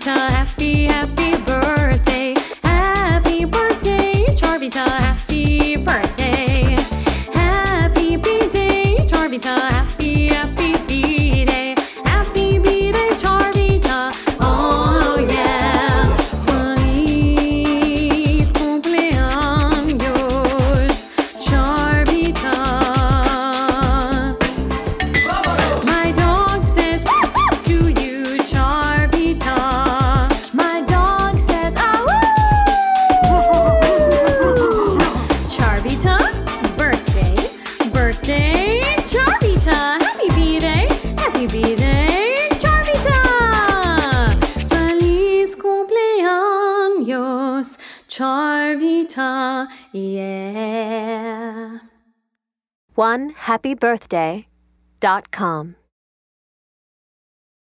Charvita, happy, happy birthday. Happy birthday, Charvita, happy birthday. Happy birthday, Charvita, Charvita. Yeah. One happy birthday dot com.